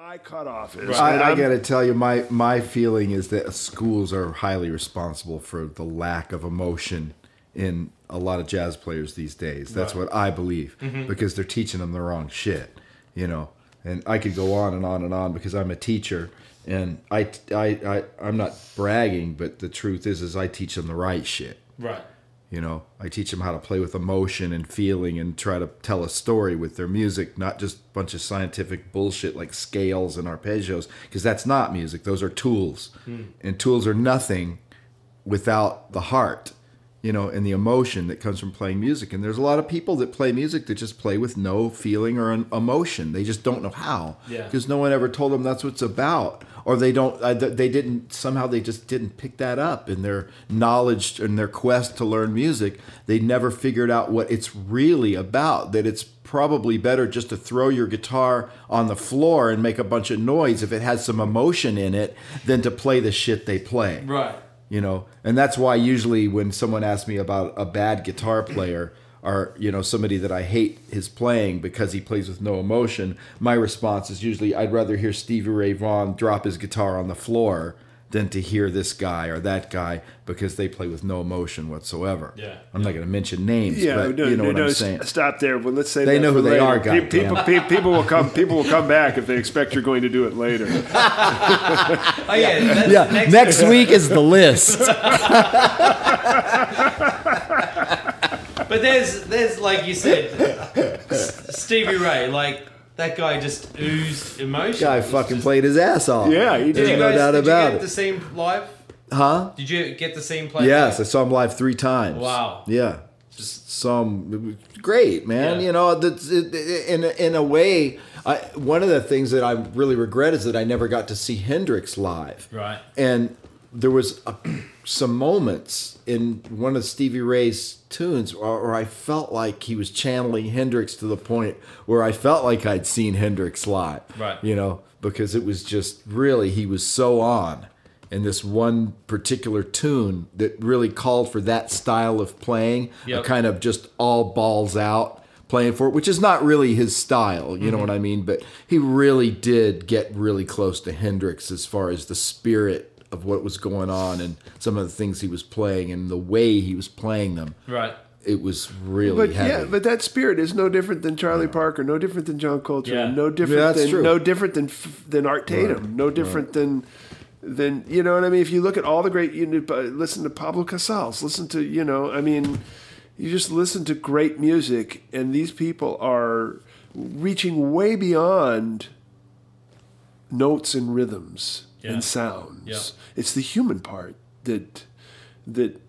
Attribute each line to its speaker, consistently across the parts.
Speaker 1: my cutoff is.
Speaker 2: I,
Speaker 1: And
Speaker 2: I
Speaker 1: I'm-
Speaker 2: got to tell you, my my feeling is that schools are highly responsible for the lack of emotion in a lot of jazz players these days. That's what I believe mm-hmm. because they're teaching them the wrong shit, you know. And I could go on and on and on because I'm a teacher, and I I, I I'm not bragging, but the truth is, is I teach them the right shit.
Speaker 3: Right.
Speaker 2: You know, I teach them how to play with emotion and feeling and try to tell a story with their music, not just a bunch of scientific bullshit like scales and arpeggios, because that's not music. Those are tools. Hmm. And tools are nothing without the heart, you know, and the emotion that comes from playing music. And there's a lot of people that play music that just play with no feeling or an emotion. They just don't know how.
Speaker 3: Yeah.
Speaker 2: Because no one ever told them that's what it's about. Or they don't, they didn't, somehow they just didn't pick that up in their knowledge and their quest to learn music. They never figured out what it's really about. That it's probably better just to throw your guitar on the floor and make a bunch of noise if it has some emotion in it than to play the shit they play
Speaker 3: Right.
Speaker 2: you know and that's why usually when someone asks me about a bad guitar player or you know somebody that i hate his playing because he plays with no emotion my response is usually i'd rather hear stevie ray vaughan drop his guitar on the floor than to hear this guy or that guy because they play with no emotion whatsoever
Speaker 3: Yeah.
Speaker 2: i'm not going to mention names
Speaker 1: yeah,
Speaker 2: but
Speaker 1: no,
Speaker 2: you know
Speaker 1: no,
Speaker 2: what
Speaker 1: no,
Speaker 2: i'm saying
Speaker 1: Stop there. Well, let's say
Speaker 2: They know
Speaker 1: for
Speaker 2: who they are,
Speaker 1: Pe-
Speaker 2: goddamn.
Speaker 1: People, people will come. People will come back if they expect you're going to do it later.
Speaker 3: Oh yeah. That's
Speaker 2: yeah
Speaker 3: Next,
Speaker 2: next week is the list
Speaker 3: But there's there's like you said, S- Stevie Ray. Like that guy just oozed emotion.
Speaker 2: guy
Speaker 3: It's
Speaker 2: fucking
Speaker 3: just-
Speaker 2: played his ass off
Speaker 1: Yeah, he
Speaker 3: Did
Speaker 1: did.
Speaker 3: you
Speaker 2: no
Speaker 3: guys?
Speaker 2: doubt
Speaker 3: did
Speaker 2: about
Speaker 3: you get
Speaker 2: it
Speaker 3: to see him live?
Speaker 2: huh
Speaker 3: Did you get to see him play?
Speaker 2: Yes, I saw him live three times.
Speaker 3: Wow.
Speaker 2: Yeah, just saw him. Great, man.
Speaker 3: Yeah.
Speaker 2: You know, that's it, it- in in a way. I, one of the things that I really regret is that I never got to see Hendrix live.
Speaker 3: Right.
Speaker 2: And there was a, some moments in one of Stevie Ray's tunes where, where I felt like he was channeling Hendrix to the point where I felt like I'd seen Hendrix live.
Speaker 3: Right.
Speaker 2: You know, because it was just really he was so on in this one particular tune that really called for that style of playing,
Speaker 3: Yep.
Speaker 2: a kind of just all balls out playing for it, which is not really his style, you know
Speaker 3: Mm-hmm.
Speaker 2: what I mean? But he really did get really close to Hendrix as far as the spirit of what was going on and some of the things he was playing and the way he was playing them.
Speaker 3: Right.
Speaker 2: It was really
Speaker 1: But
Speaker 2: heavy.
Speaker 1: yeah, but that spirit is no different than Charlie Parker, no different than John Coltrane,
Speaker 3: Yeah.
Speaker 1: no different
Speaker 2: Yeah, that's
Speaker 1: than
Speaker 2: true.
Speaker 1: no different than than Art Tatum, no different than than you know what I mean. If you look at all the great, you know, listen to Pablo Casals, listen to you know, I mean, you just listen to great music, and these people are reaching way beyond notes and rhythms
Speaker 3: Yeah.
Speaker 1: and sounds.
Speaker 3: Yeah.
Speaker 1: It's the human part that that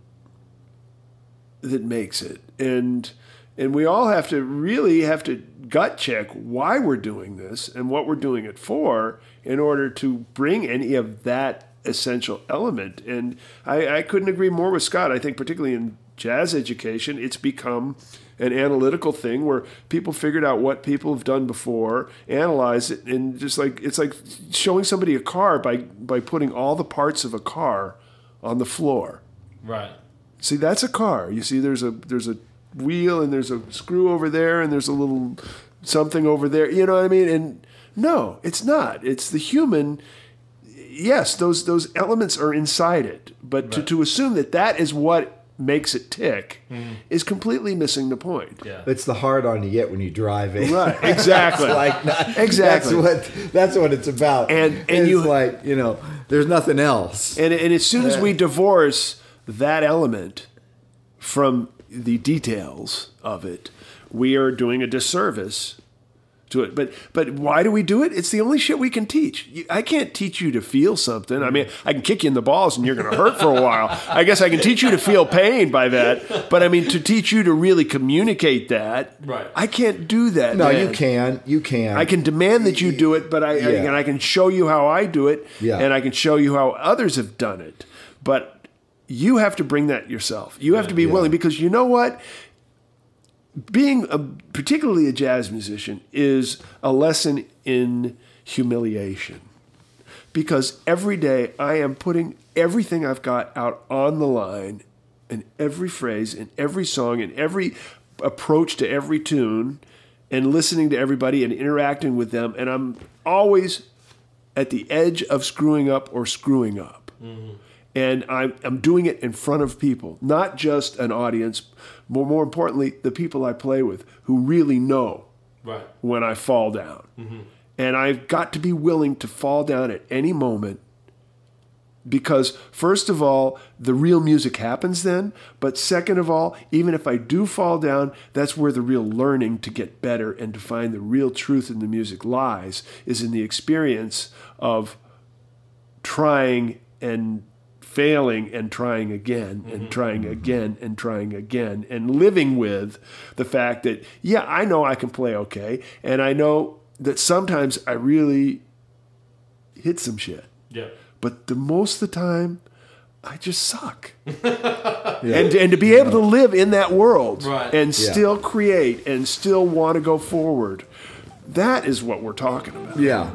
Speaker 1: that makes it and and we all have to really have to gut check why we're doing this and what we're doing it for in order to bring any of that essential element and I, I couldn't agree more with scott i think particularly in jazz education it's become an analytical thing where people figured out what people have done before analyze it and just like it's like showing somebody a car by by putting all the parts of a car on the floor
Speaker 3: Right.
Speaker 1: See, that's a car. You see, there's a there's a wheel and there's a screw over there and there's a little something over there. You know what I mean? And no, it's not. It's the human. Yes, those those elements are inside it, but to, to assume that that is what makes it tick mm. is completely missing the point.
Speaker 3: Yeah.
Speaker 2: it's the hard on you get when you drive it.
Speaker 1: Right? Exactly.
Speaker 2: like not,
Speaker 1: Exactly.
Speaker 2: That's what that's what it's about.
Speaker 1: And- and
Speaker 2: it's
Speaker 1: you-
Speaker 2: like you know, there's nothing else.
Speaker 1: And, and as soon as we divorce that element from the details of it, we are doing a disservice to it. But but why do we do it? It's the only shit we can teach. You- I can't teach you to feel something. I mean, I can kick you in the balls and you're going to hurt for a while. I guess I can teach you to feel pain by that. But I mean, to teach you to really communicate that,
Speaker 3: Right.
Speaker 1: I can't do that.
Speaker 2: No,
Speaker 1: man.
Speaker 2: you can, you can.
Speaker 1: I can demand that you do it, but I, I and I can show you how I do it,
Speaker 2: Yeah.
Speaker 1: and I can show you how others have done it. But you have to bring that yourself. You have to be willing because you know what? Being a, particularly a jazz musician is a lesson in humiliation. Because every day I am putting everything I've got out on the line in every phrase, in every song, in every approach to every tune, and listening to everybody and interacting with them. And I'm always at the edge of screwing up or screwing up. Mm-hmm. And I'm, I'm doing it in front of people, not just an audience, but more importantly, the people I play with who really know
Speaker 3: Right.
Speaker 1: when I fall down. Mm-hmm. And I've got to be willing to fall down at any moment because, first of all, the real music happens then. But second of all, even if I do fall down, that's where the real learning to get better and to find the real truth in the music lies, is in the experience of trying and failing and trying again and mm-hmm. trying mm-hmm. again and trying again and living with the fact that yeah I know I can play okay and I know that sometimes I really hit some shit
Speaker 3: Yeah.
Speaker 1: but the most of the time I just suck and and to be able to live in that world
Speaker 3: Right.
Speaker 1: and
Speaker 2: Yeah.
Speaker 1: still create and still want to go forward that is what we're talking about
Speaker 2: Yeah.